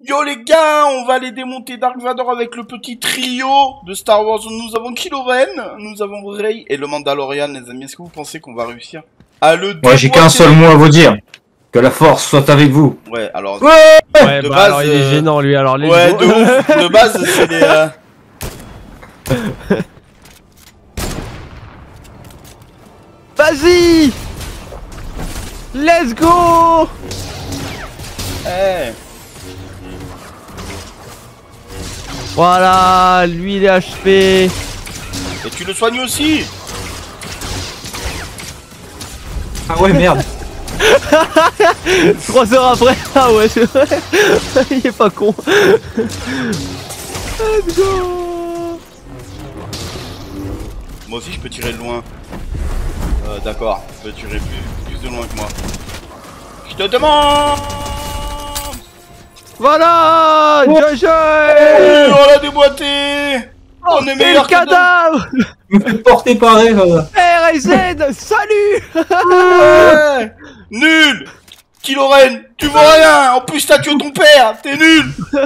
Yo les gars, on va aller démonter Dark Vador avec le petit trio de Star Wars. Nous avons Kylo Ren, nous avons Rey et le Mandalorian, les amis. Est-ce que vous pensez qu'on va réussir à le Moi, j'ai qu'un seul mot à vous dire. Que la force soit avec vous. Ouais, alors... Ouais Ouais, de bah base, alors il est euh, gênant lui, alors let's Ouais, de ouf. De base, c'est les... euh, Vas-y Let's go eh. Voilà, lui il est HP. Et tu le soignes aussi Ah ouais, merde. 3 heures après, ah ouais c'est vrai, il est pas con. Let's go Moi aussi, je peux tirer de loin. Euh, d'accord. Tu peux tirer plus, plus de loin que moi. Je te demande Voilà GG Eh, On l'a déboîté On est le meilleur que cadavre. Me faites porter pareil, là. R et Z Salut. Nul. Kylo Ren, tu vaux rien. En plus, t'as tué ton père. T'es nul